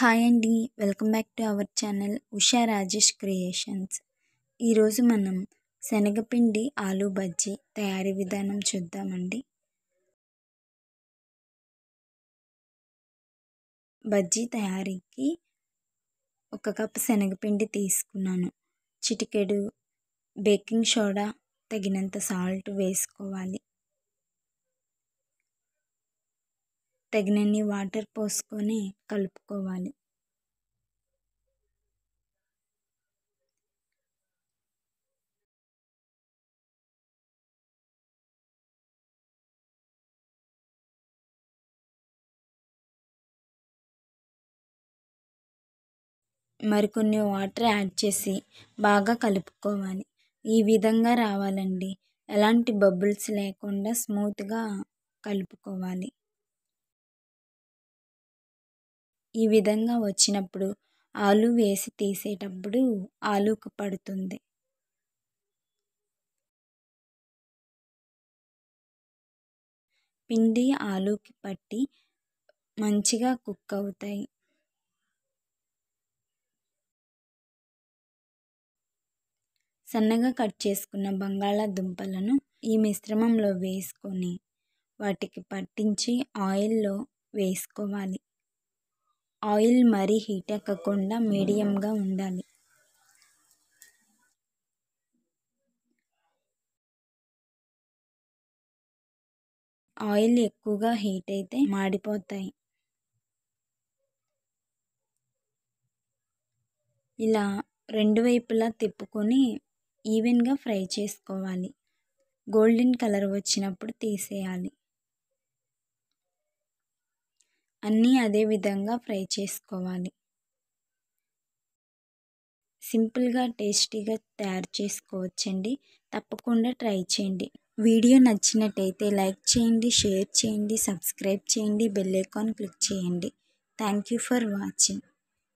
Hi అండి. Welcome back to our channel Usha Rajesh creations. ఈరోజు మనం శనగపిండి ఆలూ బజ్జీ తయారీ విధానం చూద్దామండి. బజ్జీ తయారీకి ఒక కప్ శనగపిండి తీసుకున్నాను. చిటికెడు బేకింగ్ సోడా తగినంత సాల్ట్ వేసుకోవాలి. తగినన్ని వాటర్ పోసుకొని కలుపుకోవాలి. మరికొన్ని వాటర్ యాడ్ చేసి బాగా కలుపుకోవాలి. ఈ విధంగా రావాలండి. ఎలాంటి బబుల్స్ లేకుండా స్మూత్గా కలుపుకోవాలి. ఈ విధంగా వచ్చినప్పుడు ఆలు వేసి తీసేటప్పుడు ఆలుకు పడుతుంది. పిండి ఆలుకి పట్టి మంచిగా కుక్ అవుతాయి. సన్నగా కట్ చేసుకున్న బంగాళాదుంపలను ఈ మిశ్రమంలో వేసుకొని వాటికి పట్టించి ఆయిల్లో వేసుకోవాలి. ఆయిల్ మరీ హీట్ ఎక్కకుండా మీడియంగా ఉండాలి. ఆయిల్ ఎక్కువగా హీట్ అయితే మాడిపోతాయి. ఇలా రెండు వైపులా తిప్పుకొని ఈవెన్గా ఫ్రై చేసుకోవాలి. గోల్డెన్ కలర్ వచ్చినప్పుడు తీసేయాలి. అన్నీ అదే విధంగా ఫ్రై చేసుకోవాలి. సింపుల్గా టేస్టీగా తయారు చేసుకోవచ్చండి. తప్పకుండా ట్రై చేయండి. వీడియో నచ్చినట్టయితే లైక్ చేయండి షేర్ చేయండి సబ్స్క్రైబ్ చేయండి బెల్ ఐకాన్ క్లిక్ చేయండి. Thank you for watching.